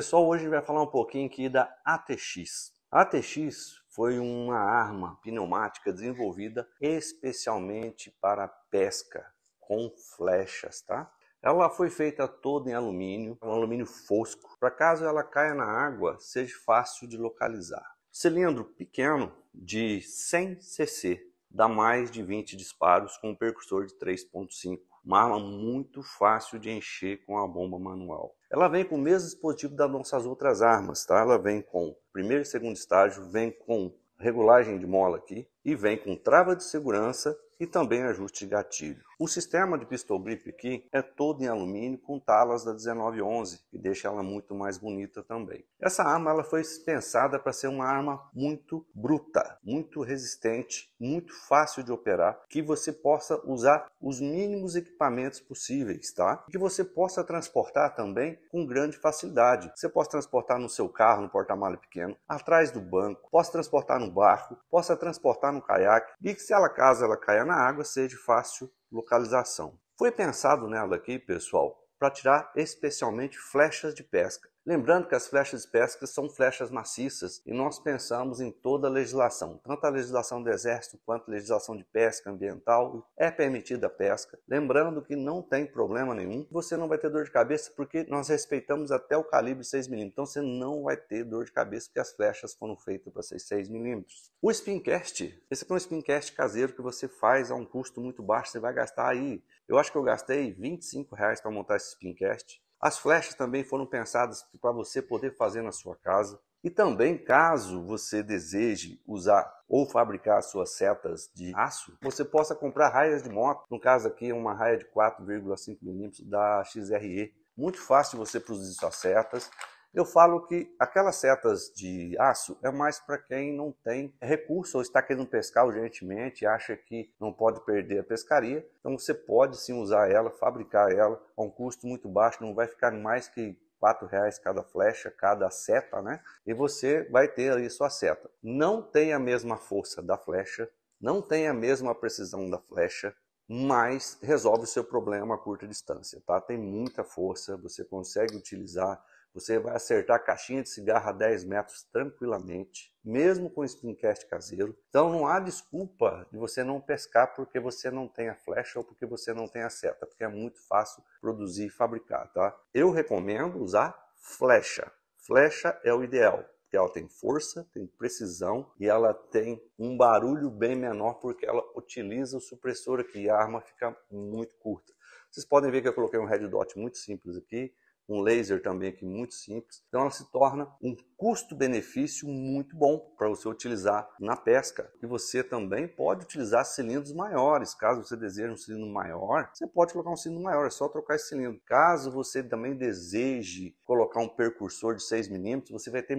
pessoal, hoje vai falar um pouquinho aqui da ATX. A ATX foi uma arma pneumática desenvolvida especialmente para pesca com flechas, tá? Ela foi feita toda em alumínio, um alumínio fosco, para caso ela caia na água, seja fácil de localizar. Cilindro pequeno de 100 cc, dá mais de 20 disparos com um percussor de 3.5. Uma arma muito fácil de encher com a bomba manual. Ela vem com o mesmo dispositivo das nossas outras armas, tá? Ela vem com primeiro e segundo estágio, vem com regulagem de mola aqui e vem com trava de segurança e também ajuste de gatilho. O sistema de pistol grip aqui é todo em alumínio com talas da 1911, que deixa ela muito mais bonita também. Essa arma ela foi pensada para ser uma arma muito bruta, muito resistente, muito fácil de operar, que você possa usar os mínimos equipamentos possíveis, tá? Que você possa transportar também com grande facilidade. Você possa transportar no seu carro, no porta-malha pequeno, atrás do banco, possa transportar no barco, possa transportar no caiaque, e que se ela caso ela caia na água, seja fácil localização. Foi pensado nela aqui, pessoal, para tirar especialmente flechas de pesca. Lembrando que as flechas de pesca são flechas maciças e nós pensamos em toda a legislação, tanto a legislação do Exército quanto a legislação de pesca ambiental, é permitida a pesca. Lembrando que não tem problema nenhum, você não vai ter dor de cabeça porque nós respeitamos até o calibre 6mm, então você não vai ter dor de cabeça porque as flechas foram feitas para ser 6mm. O Spincast, esse aqui é um Spincast caseiro que você faz a um custo muito baixo, você vai gastar aí, eu acho que eu gastei 25 reais para montar esse Spincast. As flechas também foram pensadas para você poder fazer na sua casa. E também, caso você deseje usar ou fabricar suas setas de aço, você possa comprar raias de moto. No caso aqui, é uma raia de 4,5 mm da XRE. Muito fácil você produzir suas setas. Eu falo que aquelas setas de aço é mais para quem não tem recurso ou está querendo pescar urgentemente, acha que não pode perder a pescaria. Então você pode sim usar ela, fabricar ela a um custo muito baixo, não vai ficar mais que quatro reais cada flecha, cada seta, né? E você vai ter aí sua seta. Não tem a mesma força da flecha, não tem a mesma precisão da flecha, mas resolve o seu problema a curta distância, tá? Tem muita força, você consegue utilizar você vai acertar a caixinha de cigarro a 10 metros tranquilamente, mesmo com spincast caseiro. Então não há desculpa de você não pescar porque você não tem a flecha ou porque você não tem a seta, porque é muito fácil produzir e fabricar, tá? Eu recomendo usar flecha. Flecha é o ideal, porque ela tem força, tem precisão e ela tem um barulho bem menor porque ela utiliza o supressor aqui e a arma fica muito curta. Vocês podem ver que eu coloquei um red dot muito simples aqui, um laser também aqui muito simples. Então ela se torna um custo-benefício muito bom para você utilizar na pesca. E você também pode utilizar cilindros maiores. Caso você deseje um cilindro maior, você pode colocar um cilindro maior, é só trocar esse cilindro. Caso você também deseje colocar um percursor de 6 milímetros, você vai ter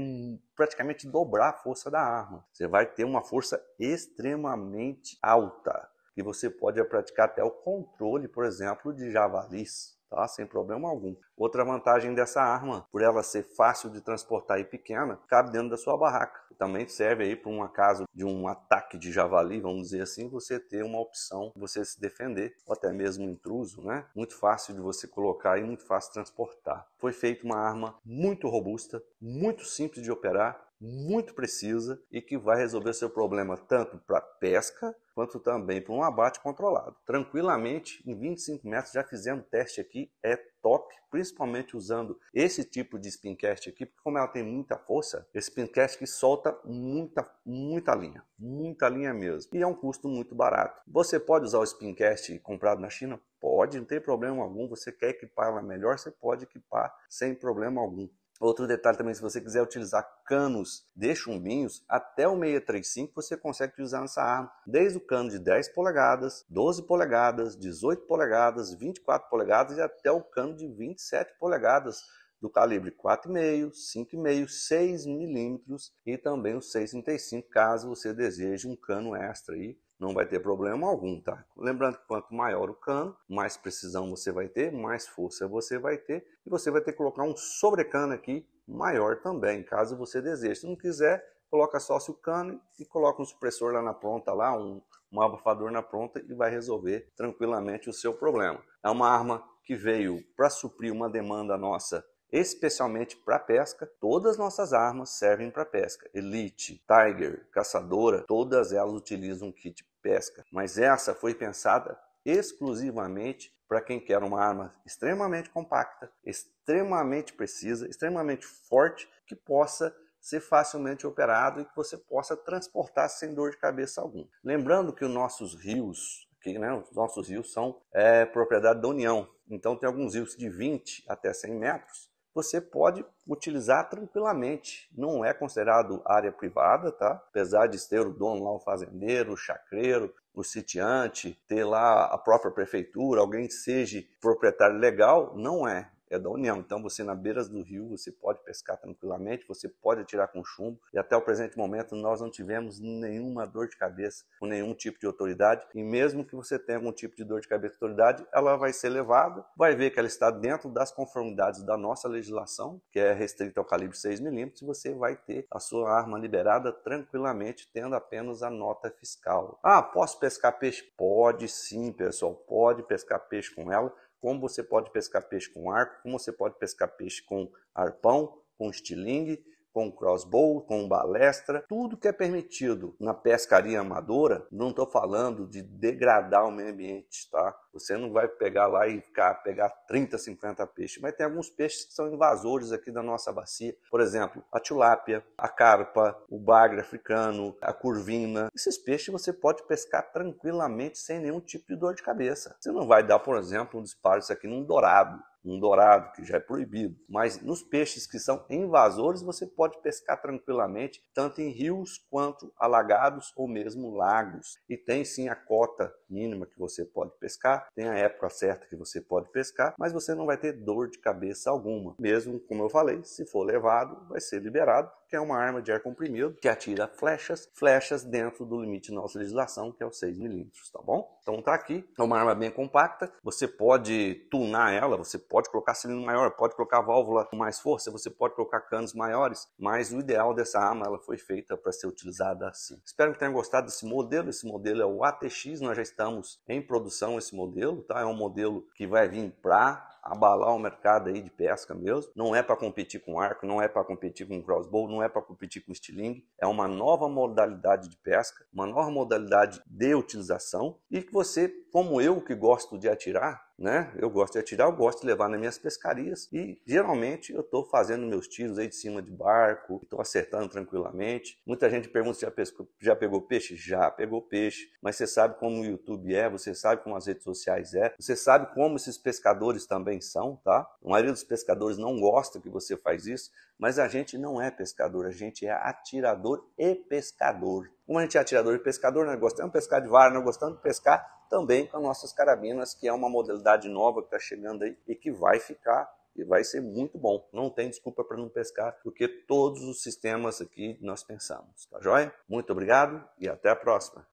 praticamente dobrar a força da arma. Você vai ter uma força extremamente alta que você pode praticar até o controle, por exemplo, de javalis tá? sem problema algum. Outra vantagem dessa arma, por ela ser fácil de transportar e pequena, cabe dentro da sua barraca. Também serve aí para um caso de um ataque de javali, vamos dizer assim, você ter uma opção você se defender, ou até mesmo intruso, né? Muito fácil de você colocar e muito fácil de transportar. Foi feita uma arma muito robusta, muito simples de operar, muito precisa e que vai resolver seu problema tanto para pesca quanto também para um abate controlado. Tranquilamente, em 25 metros, já fizemos teste aqui, é top, principalmente usando esse tipo de spincast aqui, porque como ela tem muita força, esse spincast que solta muita, muita linha, muita linha mesmo, e é um custo muito barato. Você pode usar o spincast comprado na China? Pode, não tem problema algum, você quer equipar ela melhor, você pode equipar sem problema algum. Outro detalhe também, se você quiser utilizar canos de chumbinhos, até o 635 você consegue utilizar nessa arma. Desde o cano de 10 polegadas, 12 polegadas, 18 polegadas, 24 polegadas e até o cano de 27 polegadas do calibre 4,5, 5,5, 6 milímetros e também o 6,35 caso você deseje um cano extra aí não vai ter problema algum, tá? Lembrando que quanto maior o cano, mais precisão você vai ter, mais força você vai ter, e você vai ter que colocar um sobrecano aqui maior também, caso você deseje. Se não quiser, coloca só o cano e coloca um supressor lá na ponta, lá um, um abafador na ponta e vai resolver tranquilamente o seu problema. É uma arma que veio para suprir uma demanda nossa especialmente para pesca. Todas nossas armas servem para pesca. Elite, Tiger, Caçadora, todas elas utilizam um kit pesca. Mas essa foi pensada exclusivamente para quem quer uma arma extremamente compacta, extremamente precisa, extremamente forte, que possa ser facilmente operado e que você possa transportar sem dor de cabeça algum. Lembrando que os nossos rios, que né, os nossos rios são é, propriedade da União, então tem alguns rios de 20 até 100 metros, você pode utilizar tranquilamente. Não é considerado área privada, tá? Apesar de ter o dono lá, o fazendeiro, o chacreiro, o sitiante, ter lá a própria prefeitura, alguém que seja proprietário legal, não é é da União. Então você na beiras do rio, você pode pescar tranquilamente, você pode atirar com chumbo. E até o presente momento nós não tivemos nenhuma dor de cabeça com nenhum tipo de autoridade. E mesmo que você tenha algum tipo de dor de cabeça com autoridade, ela vai ser levada, vai ver que ela está dentro das conformidades da nossa legislação, que é restrita ao calibre 6mm, e você vai ter a sua arma liberada tranquilamente, tendo apenas a nota fiscal. Ah, posso pescar peixe? Pode sim, pessoal, pode pescar peixe com ela como você pode pescar peixe com arco, como você pode pescar peixe com arpão, com estilingue, com crossbow, com balestra, tudo que é permitido na pescaria amadora, não estou falando de degradar o meio ambiente, tá? Você não vai pegar lá e ficar, pegar 30, 50 peixes, mas tem alguns peixes que são invasores aqui da nossa bacia, por exemplo, a tilápia, a carpa, o bagre africano, a curvina. Esses peixes você pode pescar tranquilamente sem nenhum tipo de dor de cabeça. Você não vai dar, por exemplo, um disparo isso aqui num dourado, um dourado, que já é proibido. Mas nos peixes que são invasores, você pode pescar tranquilamente, tanto em rios quanto alagados ou mesmo lagos. E tem sim a cota mínima que você pode pescar, tem a época certa que você pode pescar, mas você não vai ter dor de cabeça alguma. Mesmo, como eu falei, se for levado, vai ser liberado, que é uma arma de ar comprimido que atira flechas, flechas dentro do limite da nossa legislação, que é o 6 milímetros, tá bom? Então tá aqui, é uma arma bem compacta, você pode tunar ela, você pode colocar cilindro maior, pode colocar válvula com mais força, você pode colocar canos maiores, mas o ideal dessa arma ela foi feita para ser utilizada assim. Espero que tenham gostado desse modelo, esse modelo é o ATX, nós já estamos estamos em produção esse modelo, tá? É um modelo que vai vir para abalar o mercado aí de pesca mesmo. Não é para competir com arco, não é para competir com crossbow, não é para competir com estilingue. É uma nova modalidade de pesca, uma nova modalidade de utilização e que você, como eu que gosto de atirar, né? Eu gosto de atirar, eu gosto de levar nas minhas pescarias e geralmente eu estou fazendo meus tiros aí de cima de barco, estou acertando tranquilamente. Muita gente pergunta se já, pescou, já pegou peixe? Já pegou peixe, mas você sabe como o YouTube é, você sabe como as redes sociais é, você sabe como esses pescadores também são, tá? A maioria dos pescadores não gosta que você faz isso, mas a gente não é pescador, a gente é atirador e pescador. Como a gente é atirador e pescador, nós gostamos de pescar de vara, nós gostamos de pescar também com as nossas carabinas, que é uma modalidade nova que está chegando aí e que vai ficar e vai ser muito bom. Não tem desculpa para não pescar, porque todos os sistemas aqui nós pensamos. Tá joia? Muito obrigado e até a próxima.